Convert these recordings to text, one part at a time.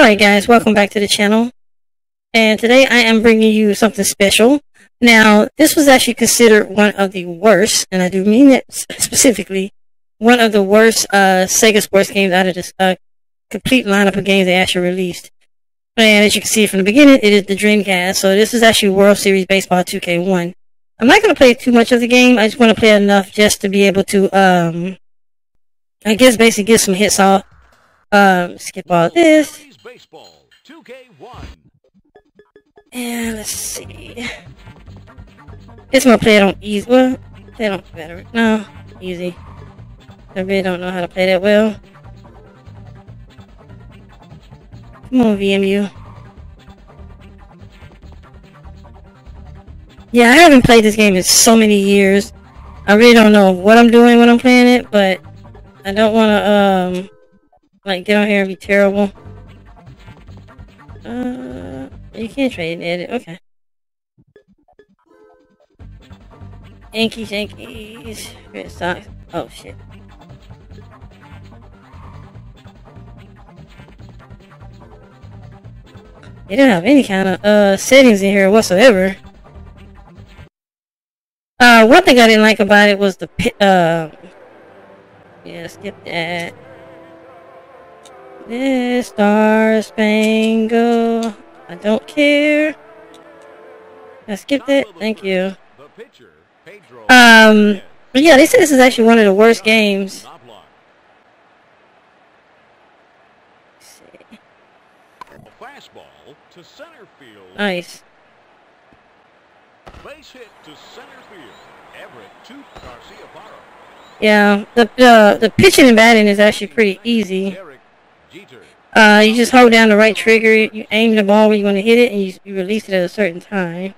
Alright guys, welcome back to the channel. And today I am bringing you something special. Now, this was actually considered one of the worst, and I do mean it specifically, one of the worst uh, Sega sports games out of this uh, complete lineup of games they actually released. And as you can see from the beginning, it is the Dreamcast. So this is actually World Series Baseball 2K1. I'm not going to play too much of the game. I just want to play enough just to be able to, um, I guess basically get some hits off. Um, skip all this. Baseball 2K1. And let's see. This gonna play it on easy. Well, they don't better. No, easy. I really don't know how to play that well. Come on, VMU. Yeah, I haven't played this game in so many years. I really don't know what I'm doing when I'm playing it, but I don't want to, um, like, get on here and be terrible. Uh, you can't trade edit. Okay. Yankees, Yankees, Red Sox. Oh shit. They don't have any kind of uh settings in here whatsoever. Uh, one thing I didn't like about it was the. Uh, yeah, skip that. This star spangle. I don't care. I skipped it. Thank you. Um, yeah, they said this is actually one of the worst games. Fastball to center field. Nice. Base hit to center field. Everett to Garcia. Yeah, the the the pitching and batting is actually pretty easy. Uh, you just hold down the right trigger, you aim the ball where you want to hit it, and you, you release it at a certain time.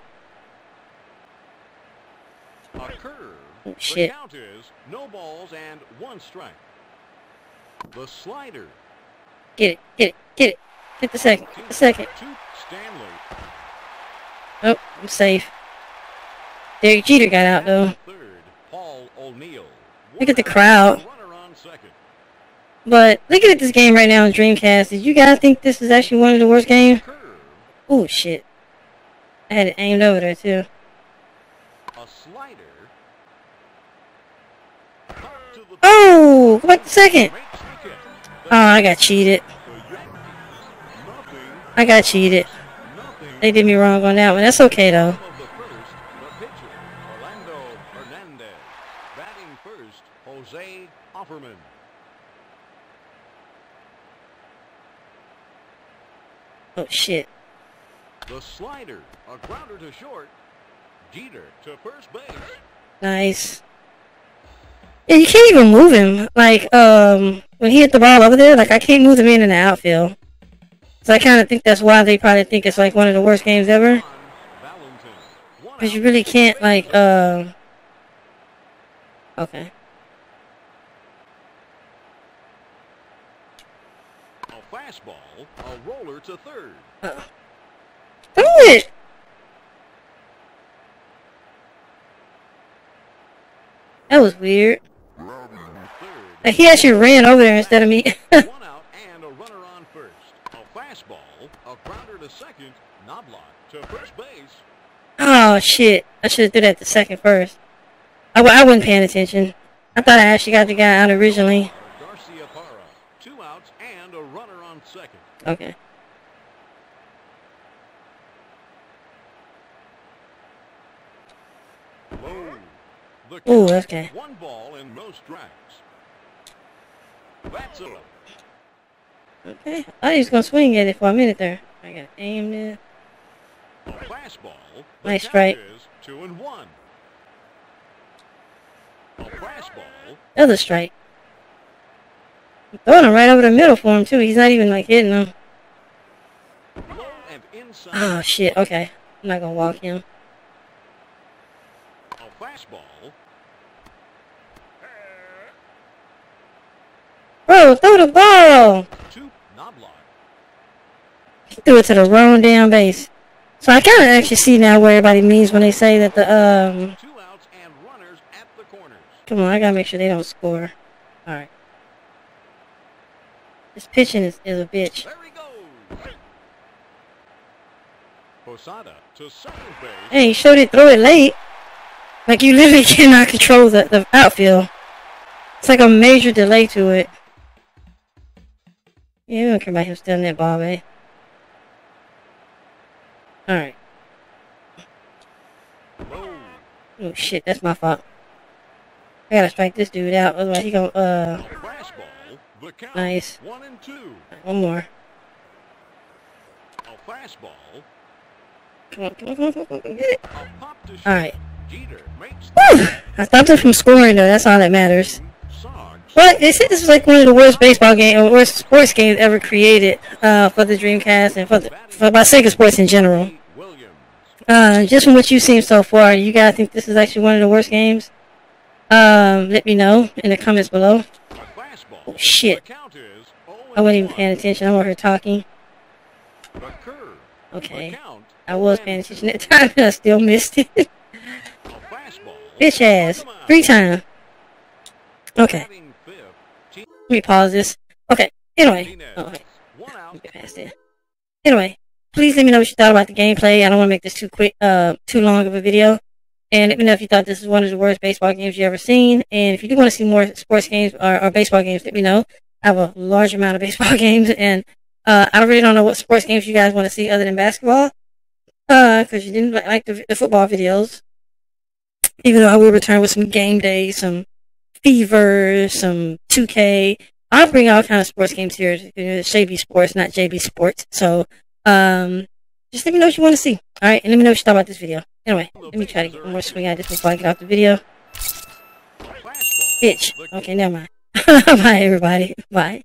A curve. Oh, shit. The count is no balls and one strike. The slider. Get it, get it, get it. Get the second, get the second. Stanley. Oh, I'm safe. Derek Jeter got out though. Third, Paul O'Neill. Look at the crowd. But looking at this game right now on Dreamcast, did you guys think this is actually one of the worst games? Oh shit. I had it aimed over there too. A slider. Oh, to second. Oh, I got cheated. I got cheated. They did me wrong on that one. That's okay though. Oh shit. The slider, a grounder to short. Jeter to first base. Nice. Yeah, you can't even move him. Like, um, when he hit the ball over there, like, I can't move him in in the outfield. So I kind of think that's why they probably think it's, like, one of the worst games ever. Because you really can't, like, um... Okay. A fastball, a roller to third. Do it! That was weird. Like, he actually ran over there instead of me. one out and a runner on first. A fastball, a grounder to second. Knoblauch to first base. oh, shit. I should have did that to second first. I, I wasn't paying attention. I thought I actually got the guy out originally. Garciaparra. Two outs and a runner on second. Okay. Ooh, okay. One ball no strikes. That's it. Okay. I was gonna swing at it for a minute there. I got aimed it. A fastball. Nice strike. two and one. A fastball. Another strike. Throwing him right over the middle for him too. He's not even like hitting him. Low and inside. Oh shit. Okay. I'm not gonna walk him. A fastball. Bro, throw the ball. He threw it to the wrong damn base. So I kind of actually see now what everybody means when they say that the um. Two outs and runners at the corners. Come on, I gotta make sure they don't score. All right. This pitching is, is a bitch. He. Posada to second base. Hey, you showed it, throw it late. Like you literally cannot control the, the outfield. It's like a major delay to it. Yeah, we don't care about him stealing that ball, eh? Alright. Oh shit, that's my fault. I gotta strike this dude out, otherwise he gonna, uh, Fastball. The count. Nice. One and two. one more. A fastball. Come on, come on, come on, come on, come on, get it. A pop to short. Alright. Jeter! I stopped him from scoring though, that's all that matters. But they said this was like one of the worst baseball game or worst sports games ever created uh, for the Dreamcast and for the for by Sega Sports in general. Uh, just from what you've seen so far, you guys think this is actually one of the worst games? Um, let me know in the comments below. Oh, shit. The count is 0 I wasn't even paying attention. I'm over here talking. Okay. I was paying attention at the time, I still missed it. Bitch ass. Three times. Okay, let me pause this. Okay, anyway. Oh, okay. Get past it. Anyway, please let me know what you thought about the gameplay. I don't want to make this too quick, uh, too long of a video. And let me know if you thought this is one of the worst baseball games you ever seen. And if you do want to see more sports games or, or baseball games, let me know. I have a large amount of baseball games, and uh, I really don't know what sports games you guys want to see other than basketball. Uh, because you didn't like the, the football videos. Even though I will return with some game day, some fever, some 2K. I'll bring all kind of sports games here. You know, it's JB Sports, not JB Sports. So, um, just let me know what you want to see. Alright, let me know what you thought about this video. Anyway, let me try to get more swing out this before I get off the video. Bitch. Okay, never mind. Bye, everybody. Bye.